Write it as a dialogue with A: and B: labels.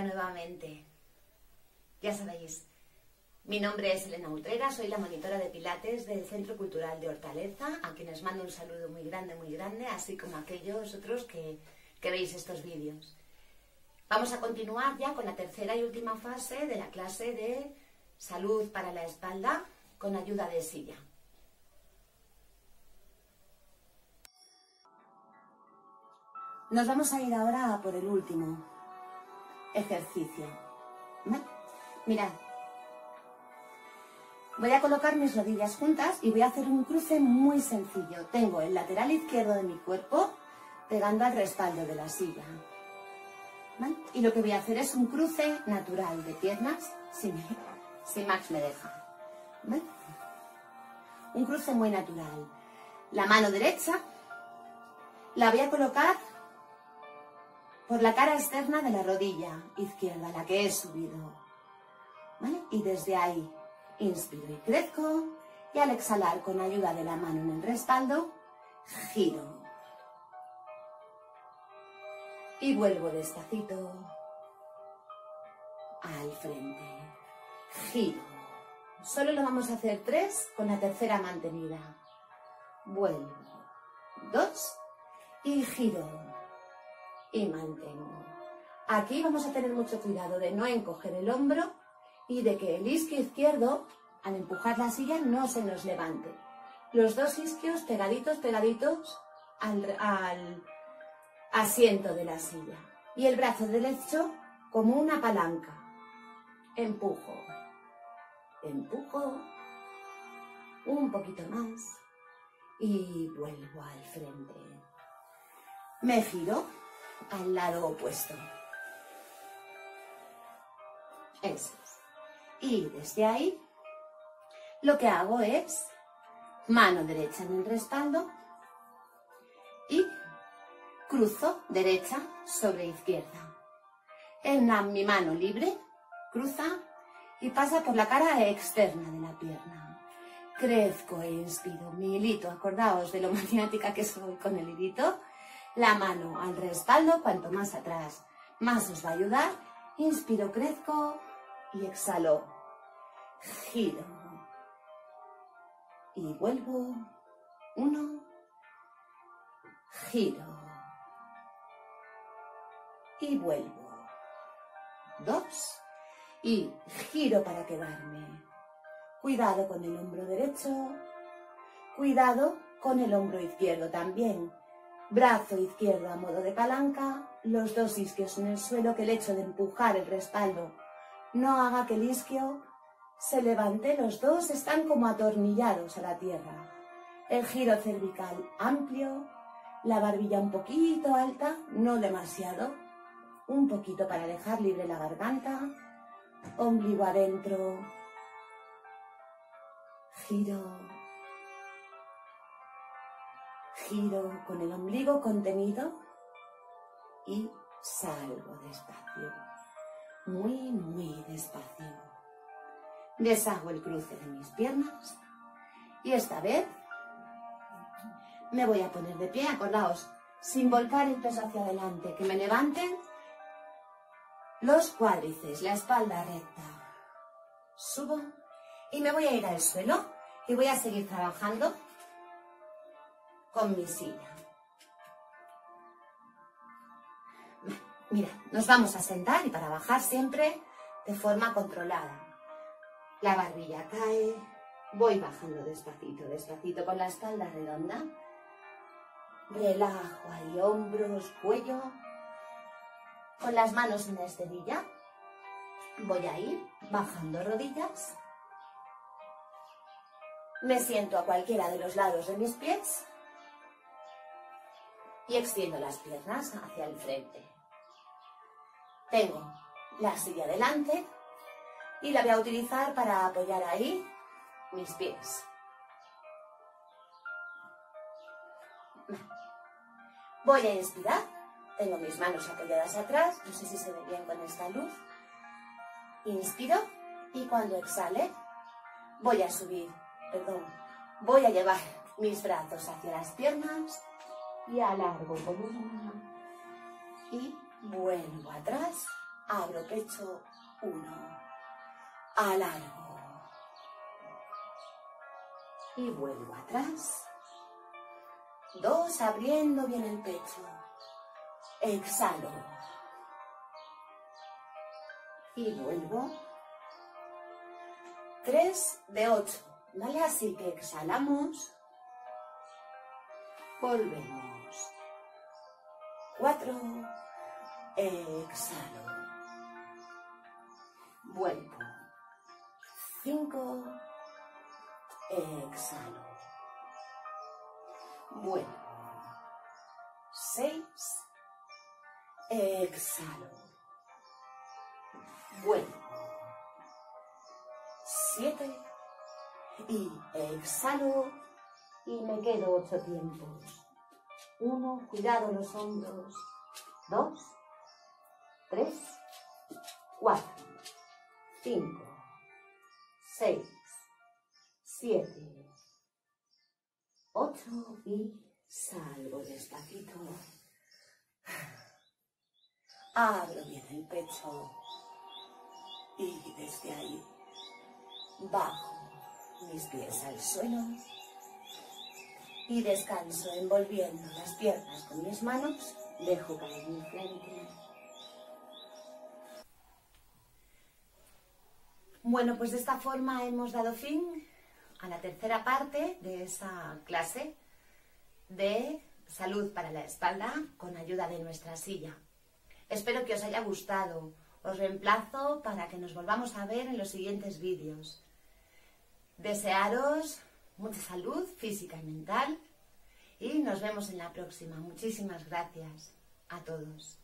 A: Nuevamente. Ya sabéis, mi nombre es Elena Utrera, soy la monitora de Pilates del Centro Cultural de Hortaleza, a quienes mando un saludo muy grande, muy grande, así como a aquellos otros que, que veis estos vídeos. Vamos a continuar ya con la tercera y última fase de la clase de salud para la espalda con ayuda de silla. Nos vamos a ir ahora por el último ejercicio. Mirad, voy a colocar mis rodillas juntas y voy a hacer un cruce muy sencillo. Tengo el lateral izquierdo de mi cuerpo pegando al respaldo de la silla. Y lo que voy a hacer es un cruce natural de piernas, si, Max me deja. Un cruce muy natural. La mano derecha la voy a colocar por la cara externa de la rodilla izquierda, la que he subido. Y desde ahí inspiro y crezco y al exhalar con ayuda de la mano en el respaldo, giro. Y vuelvo despacito al frente. Giro. Solo lo vamos a hacer tres con la tercera mantenida. Vuelvo. Dos. Y giro y mantengo. Aquí vamos a tener mucho cuidado de no encoger el hombro y de que el isquio izquierdo, al empujar la silla, no se nos levante. Los dos isquios pegaditos, pegaditos al, asiento de la silla. Y el brazo derecho como una palanca. Empujo. Empujo. Un poquito más. Y vuelvo al frente. Me giro al lado opuesto. Eso es. Y desde ahí lo que hago es mano derecha en el respaldo y cruzo derecha sobre izquierda. En mi mano libre cruza y pasa por la cara externa de la pierna. Crezco e inspiro mi hilito. Acordaos de lo maniática que soy con el hilito la mano al respaldo, cuanto más atrás, más os va a ayudar. Inspiro, crezco y exhalo. Giro. Y vuelvo. Uno. Giro. Y vuelvo. Dos. Y giro para quedarme. Cuidado con el hombro derecho. Cuidado con el hombro izquierdo también brazo izquierdo a modo de palanca, los dos isquios en el suelo, que el hecho de empujar el respaldo. No haga que el isquio se levante, los dos están como atornillados a la tierra. El giro cervical amplio, la barbilla un poquito alta, no demasiado, un poquito para dejar libre la garganta, ombligo adentro, giro, giro con el ombligo contenido y salgo despacio, muy, muy despacio. Deshago el cruce de mis piernas y esta vez me voy a poner de pie, acordaos, sin volcar el peso hacia adelante, que me levanten los cuádriceps, la espalda recta. Subo y me voy a ir al suelo y voy a seguir trabajando con mi silla. Mira, nos vamos a sentar y para bajar siempre de forma controlada. La barbilla cae, voy bajando despacito, despacito con la espalda redonda. Relajo ahí hombros, cuello. Con las manos en la esterilla voy a ir bajando rodillas. Me siento a cualquiera de los lados de mis pies y extiendo las piernas hacia el frente. Tengo la silla delante y la voy a utilizar para apoyar ahí mis pies. Voy a inspirar, tengo mis manos apoyadas atrás, no sé si se ve bien con esta luz. Inspiro y cuando exhale voy a subir, perdón, voy a llevar mis brazos hacia las piernas y alargo columna y vuelvo atrás abro pecho, uno, alargo. Y vuelvo atrás, dos, abriendo bien el pecho, exhalo. Y vuelvo, tres de ocho, ¿vale? Así que exhalamos, volvemos, cuatro, exhalo. Vuelvo. Cinco. Exhalo. Vuelvo. Seis. Exhalo. Vuelvo. Siete. Y exhalo. Y me quedo ocho tiempos. Uno, cuidado los hombros. Dos, tres, cuatro, cinco, seis, siete, ocho y salgo despacito. Abro bien el pecho y desde ahí bajo mis pies al suelo y descanso envolviendo las piernas con mis manos, dejo caer mi frente Bueno, pues de esta forma hemos dado fin a la tercera parte de esa clase de salud para la espalda con ayuda de nuestra silla. Espero que os haya gustado. Os reemplazo para que nos volvamos a ver en los siguientes vídeos. Desearos mucha salud física y mental y nos vemos en la próxima. Muchísimas gracias a todos.